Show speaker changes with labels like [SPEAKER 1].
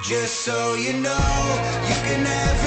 [SPEAKER 1] Just so you know, you can have